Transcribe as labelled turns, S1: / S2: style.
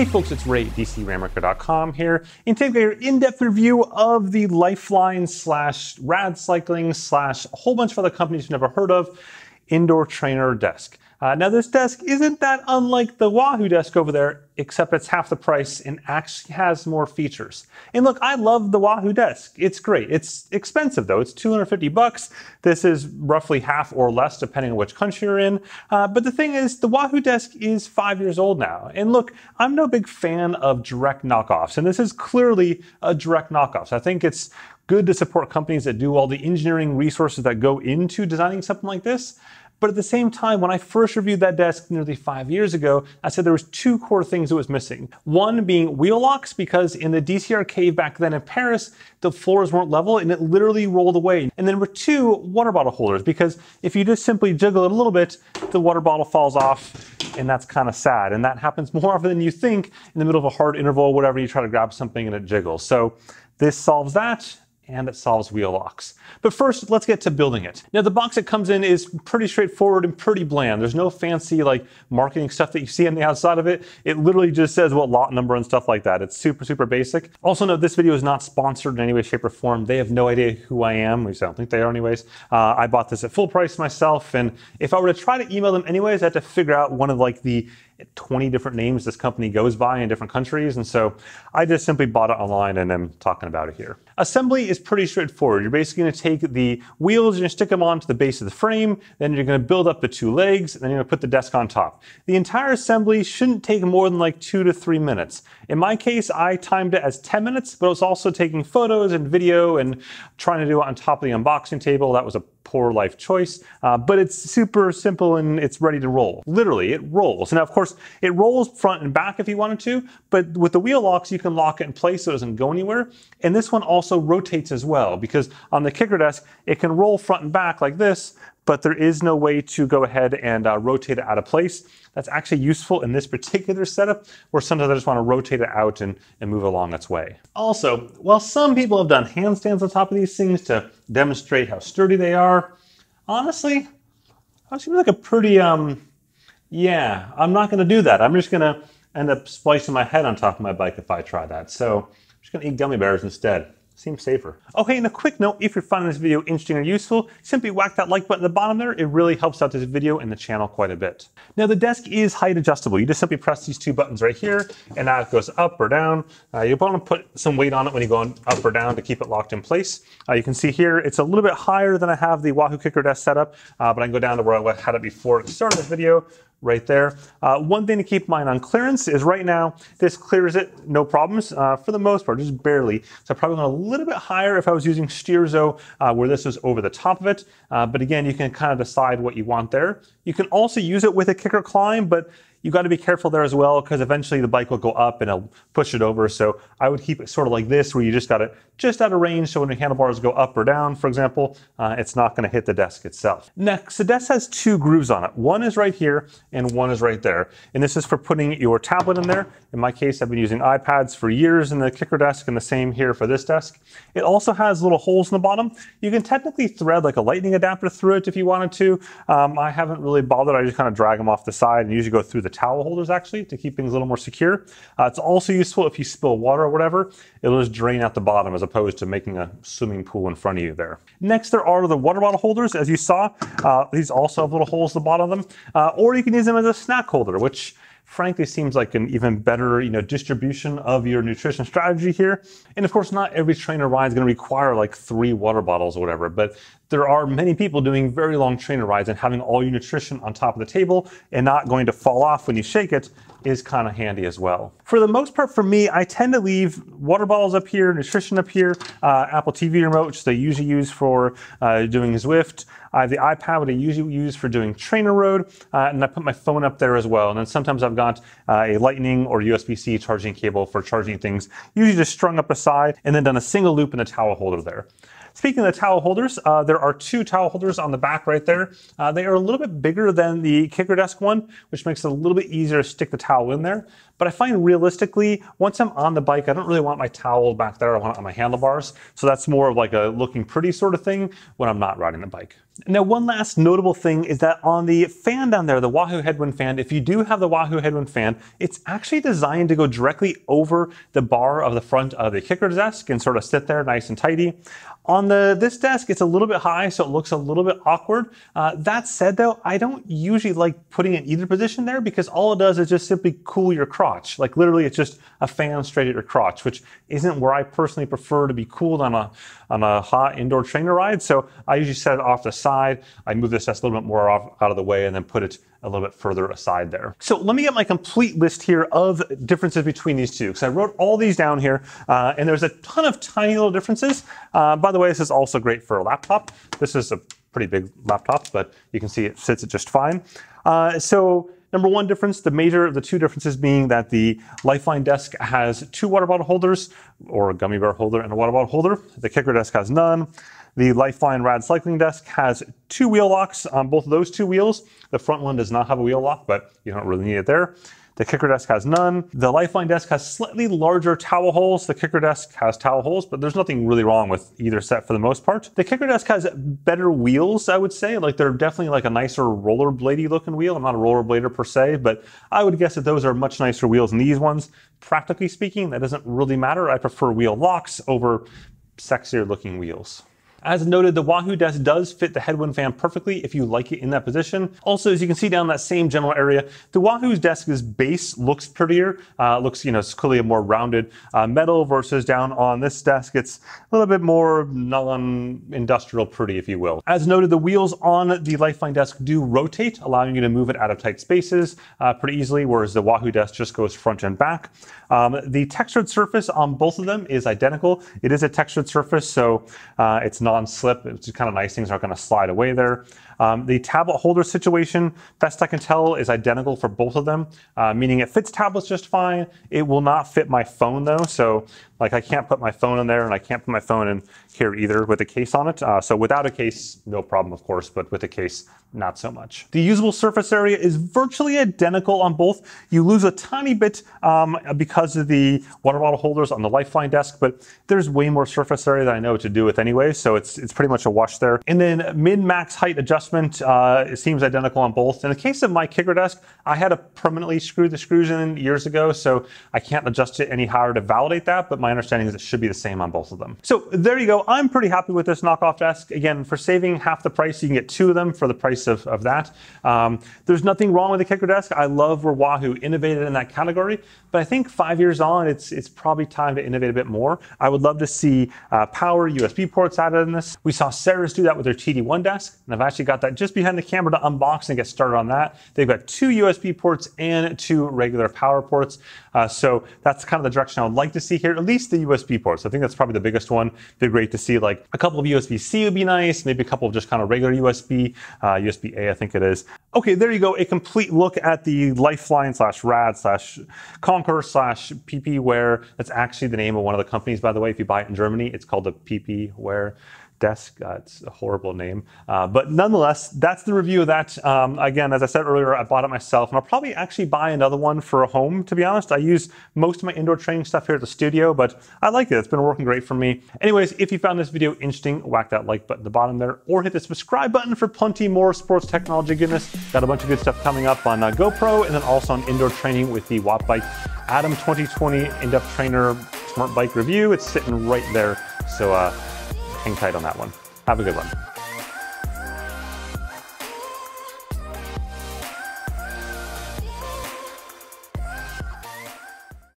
S1: Hey folks, it's Ray, DCRainmaker.com here, and today have in-depth review of the Lifeline slash Rad Cycling slash a whole bunch of other companies you've never heard of indoor trainer desk. Uh, now this desk isn't that unlike the Wahoo desk over there, except it's half the price and actually has more features. And look, I love the Wahoo desk. It's great. It's expensive though. It's 250 bucks. This is roughly half or less depending on which country you're in. Uh, but the thing is, the Wahoo desk is five years old now. And look, I'm no big fan of direct knockoffs, and this is clearly a direct knockoff. So I think it's good to support companies that do all the engineering resources that go into designing something like this. But at the same time, when I first reviewed that desk nearly five years ago, I said there was two core things it was missing. One being wheel locks, because in the DCR cave back then in Paris, the floors weren't level and it literally rolled away. And then number two, water bottle holders, because if you just simply jiggle it a little bit, the water bottle falls off and that's kind of sad. And that happens more often than you think in the middle of a hard interval, whatever, you try to grab something and it jiggles. So this solves that and it solves wheel locks. But first, let's get to building it. Now, the box it comes in is pretty straightforward and pretty bland. There's no fancy like marketing stuff that you see on the outside of it. It literally just says what lot number and stuff like that. It's super, super basic. Also note this video is not sponsored in any way, shape, or form. They have no idea who I am, least I don't think they are anyways. Uh, I bought this at full price myself, and if I were to try to email them anyways, I had to figure out one of like the 20 different names this company goes by in different countries. And so I just simply bought it online and I'm talking about it here. Assembly is pretty straightforward. You're basically going to take the wheels, you're going to stick them onto the base of the frame, then you're going to build up the two legs, and then you're going to put the desk on top. The entire assembly shouldn't take more than like two to three minutes. In my case, I timed it as 10 minutes, but I was also taking photos and video and trying to do it on top of the unboxing table. That was a poor life choice, uh, but it's super simple and it's ready to roll. Literally, it rolls. Now, of course, it rolls front and back if you wanted to, but with the wheel locks, you can lock it in place so it doesn't go anywhere. And this one also rotates as well because on the KICKR desk, it can roll front and back like this, but there is no way to go ahead and uh, rotate it out of place. That's actually useful in this particular setup where sometimes I just want to rotate it out and, and move along its way. Also, while some people have done handstands on top of these things to demonstrate how sturdy they are, honestly, that seems like a pretty, um, yeah, I'm not going to do that. I'm just going to end up splicing my head on top of my bike if I try that. So I'm just going to eat gummy bears instead. Seems safer. Okay, and a quick note, if you're finding this video interesting or useful, simply whack that like button at the bottom there. It really helps out this video and the channel quite a bit. Now the desk is height adjustable. You just simply press these two buttons right here and now it goes up or down. Uh, you want to put some weight on it when you go up or down to keep it locked in place. Uh, you can see here, it's a little bit higher than I have the Wahoo KICKR desk set up, uh, but I can go down to where I had it before at the start of this video, right there. Uh, one thing to keep in mind on clearance is right now, this clears it, no problems, uh, for the most part, just barely. So I probably went a little bit higher if I was using Sterzo, uh, where this was over the top of it. Uh, but again, you can kind of decide what you want there. You can also use it with a KICKR climb, but you got to be careful there as well because eventually the bike will go up and it'll push it over. So I would keep it sort of like this where you just got it just out of range. So when your handlebars go up or down, for example, uh, it's not going to hit the desk itself. Next, the desk has two grooves on it. One is right here and one is right there. And this is for putting your tablet in there. In my case, I've been using iPads for years in the KICKR desk and the same here for this desk. It also has little holes in the bottom. You can technically thread like a lightning adapter through it if you wanted to. Um, I haven't really bothered. I just kind of drag them off the side and usually go through the the towel holders actually to keep things a little more secure. Uh, it's also useful if you spill water or whatever, it'll just drain out the bottom as opposed to making a swimming pool in front of you there. Next, there are the water bottle holders. As you saw, uh, these also have little holes at the bottom of them, uh, or you can use them as a snack holder, which frankly seems like an even better you know distribution of your nutrition strategy here and of course not every trainer ride is going to require like three water bottles or whatever but there are many people doing very long trainer rides and having all your nutrition on top of the table and not going to fall off when you shake it is kind of handy as well. For the most part for me, I tend to leave water bottles up here, nutrition up here, uh, Apple TV remote, which they usually use for uh, doing Zwift. I have the iPad, what I usually use for doing TrainerRoad, uh, and I put my phone up there as well. And then sometimes I've got uh, a lightning or USB-C charging cable for charging things, usually just strung up the side and then done a single loop in the towel holder there. Speaking of the towel holders, uh, there are two towel holders on the back right there. Uh, they are a little bit bigger than the KICKR desk one, which makes it a little bit easier to stick the towel in there. But I find realistically, once I'm on the bike, I don't really want my towel back there. I want it on my handlebars. So that's more of like a looking pretty sort of thing when I'm not riding the bike. Now, one last notable thing is that on the fan down there, the Wahoo Headwind fan, if you do have the Wahoo Headwind fan, it's actually designed to go directly over the bar of the front of the KICKR desk and sort of sit there nice and tidy. On the this desk, it's a little bit high, so it looks a little bit awkward. Uh, that said, though, I don't usually like putting it in either position there because all it does is just simply cool your crotch. Like literally, it's just a fan straight at your crotch, which isn't where I personally prefer to be cooled on a on a hot indoor trainer ride. So I usually set it off the side. I move this desk a little bit more off, out of the way and then put it a little bit further aside there. So let me get my complete list here of differences between these two. because I wrote all these down here, uh, and there's a ton of tiny little differences. Uh, by the way, this is also great for a laptop. This is a pretty big laptop, but you can see it sits just fine. Uh, so Number one difference, the major, of the two differences being that the Lifeline desk has two water bottle holders, or a gummy bear holder and a water bottle holder. The KICKR desk has none. The Lifeline Rad cycling desk has two wheel locks on both of those two wheels. The front one does not have a wheel lock, but you don't really need it there. The KICKR desk has none. The Lifeline desk has slightly larger towel holes. The KICKR desk has towel holes, but there's nothing really wrong with either set for the most part. The KICKR desk has better wheels, I would say. Like they're definitely like a nicer rollerbladey looking wheel. I'm not a rollerblader per se, but I would guess that those are much nicer wheels than these ones. Practically speaking, that doesn't really matter. I prefer wheel locks over sexier looking wheels. As noted, the Wahoo desk does fit the headwind fan perfectly if you like it in that position. Also, as you can see down that same general area, the Wahoo's desk's base looks prettier. Uh, looks, you know, it's clearly a more rounded uh, metal versus down on this desk, it's a little bit more non-industrial pretty, if you will. As noted, the wheels on the Lifeline desk do rotate, allowing you to move it out of tight spaces uh, pretty easily, whereas the Wahoo desk just goes front and back. Um, the textured surface on both of them is identical. It is a textured surface, so uh, it's non-slip. It's kind of nice. Things aren't going to slide away there. Um, the tablet holder situation, best I can tell, is identical for both of them, uh, meaning it fits tablets just fine. It will not fit my phone though, so like I can't put my phone in there and I can't put my phone in here either with a case on it. Uh, so without a case, no problem of course, but with a case, not so much. The usable surface area is virtually identical on both. You lose a tiny bit um, because of the water bottle holders on the Lifeline desk, but there's way more surface area that I know to do with anyway, so it's, it's pretty much a wash there. And then min-max height adjustment adjustment. Uh, it seems identical on both. In the case of my KICKR desk, I had to permanently screw the screws in years ago, so I can't adjust it any higher to validate that, but my understanding is it should be the same on both of them. So there you go. I'm pretty happy with this knockoff desk. Again, for saving half the price, you can get two of them for the price of, of that. Um, there's nothing wrong with the KICKR desk. I love where Wahoo innovated in that category, but I think five years on, it's, it's probably time to innovate a bit more. I would love to see uh, power USB ports added in this. We saw Saris do that with their TD1 desk, and I've actually got that just behind the camera to unbox and get started on that. They've got two USB ports and two regular power ports. Uh, so that's kind of the direction I would like to see here, at least the USB ports. I think that's probably the biggest one. It'd be great to see like a couple of USB-C would be nice, maybe a couple of just kind of regular USB, uh, USB-A I think it is. Okay, there you go, a complete look at the Lifeline slash RAD slash Conquer slash PPWear. That's actually the name of one of the companies, by the way. If you buy it in Germany, it's called the PPWear desk. Uh, it's a horrible name. Uh, but nonetheless, that's the review of that. Um, again, as I said earlier, I bought it myself, and I'll probably actually buy another one for a home, to be honest. I use most of my indoor training stuff here at the studio, but I like it. It's been working great for me. Anyways, if you found this video interesting, whack that like button at the bottom there, or hit the subscribe button for plenty more sports technology goodness. Got a bunch of good stuff coming up on uh, GoPro, and then also on indoor training with the Wattbike Atom 2020 in-depth trainer smart bike review. It's sitting right there. So uh, hang tight on that one. Have a good one.